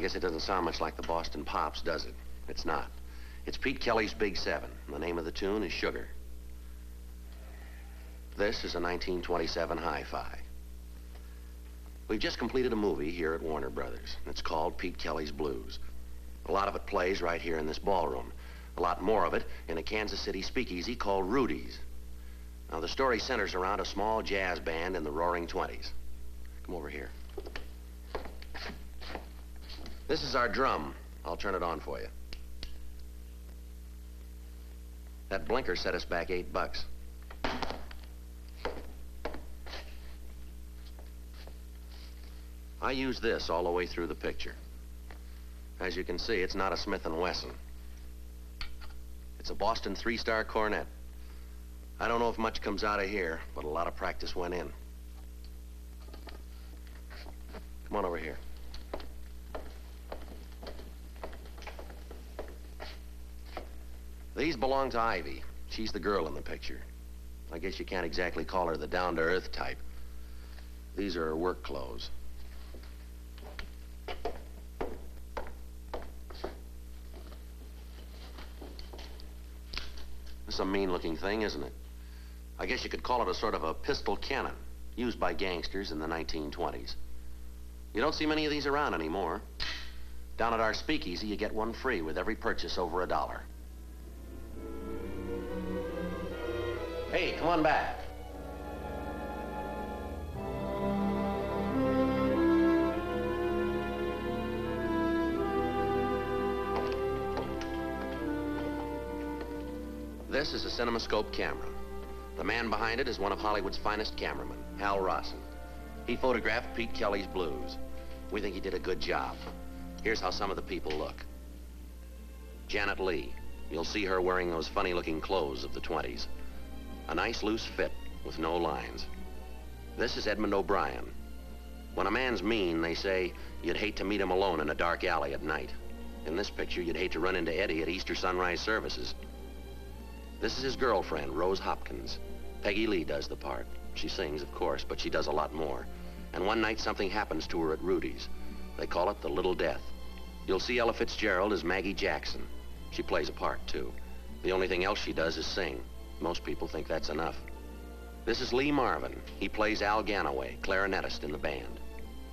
I guess it doesn't sound much like the Boston Pops, does it? It's not. It's Pete Kelly's Big Seven. The name of the tune is Sugar. This is a 1927 hi-fi. We've just completed a movie here at Warner Brothers. It's called Pete Kelly's Blues. A lot of it plays right here in this ballroom. A lot more of it in a Kansas City speakeasy called Rudy's. Now, the story centers around a small jazz band in the roaring 20s. Come over here. This is our drum. I'll turn it on for you. That blinker set us back eight bucks. I use this all the way through the picture. As you can see, it's not a Smith & Wesson. It's a Boston three-star cornet. I don't know if much comes out of here, but a lot of practice went in. Come on over here. These belong to Ivy. She's the girl in the picture. I guess you can't exactly call her the down-to-earth type. These are her work clothes. This is a mean-looking thing, isn't it? I guess you could call it a sort of a pistol cannon, used by gangsters in the 1920s. You don't see many of these around anymore. Down at our speakeasy, you get one free with every purchase over a dollar. Hey, come on back. This is a CinemaScope camera. The man behind it is one of Hollywood's finest cameramen, Hal Rosson. He photographed Pete Kelly's blues. We think he did a good job. Here's how some of the people look. Janet Leigh. You'll see her wearing those funny-looking clothes of the 20s. A nice loose fit with no lines. This is Edmond O'Brien. When a man's mean, they say you'd hate to meet him alone in a dark alley at night. In this picture, you'd hate to run into Eddie at Easter sunrise services. This is his girlfriend, Rose Hopkins. Peggy Lee does the part. She sings, of course, but she does a lot more. And one night, something happens to her at Rudy's. They call it the Little Death. You'll see Ella Fitzgerald as Maggie Jackson. She plays a part, too. The only thing else she does is sing. Most people think that's enough. This is Lee Marvin. He plays Al Gannaway, clarinetist in the band.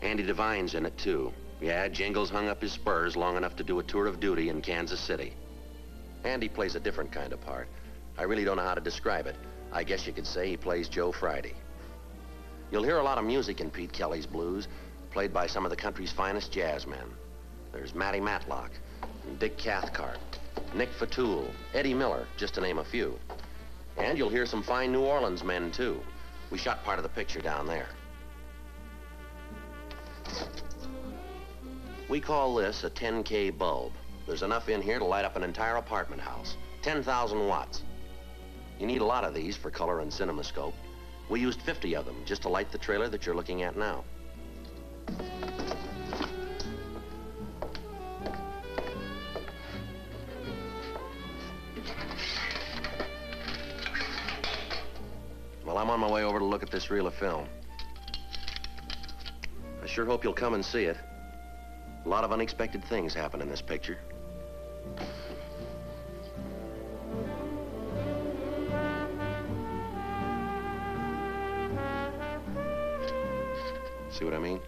Andy Devine's in it, too. Yeah, Jingles hung up his spurs long enough to do a tour of duty in Kansas City. Andy plays a different kind of part. I really don't know how to describe it. I guess you could say he plays Joe Friday. You'll hear a lot of music in Pete Kelly's blues, played by some of the country's finest jazzmen. There's Matty Matlock, Dick Cathcart, Nick Fatool, Eddie Miller, just to name a few. And you'll hear some fine New Orleans men, too. We shot part of the picture down there. We call this a 10K bulb. There's enough in here to light up an entire apartment house. 10,000 watts. You need a lot of these for color and cinemascope. We used 50 of them just to light the trailer that you're looking at now. Well, I'm on my way over to look at this reel of film. I sure hope you'll come and see it. A lot of unexpected things happen in this picture. See what I mean?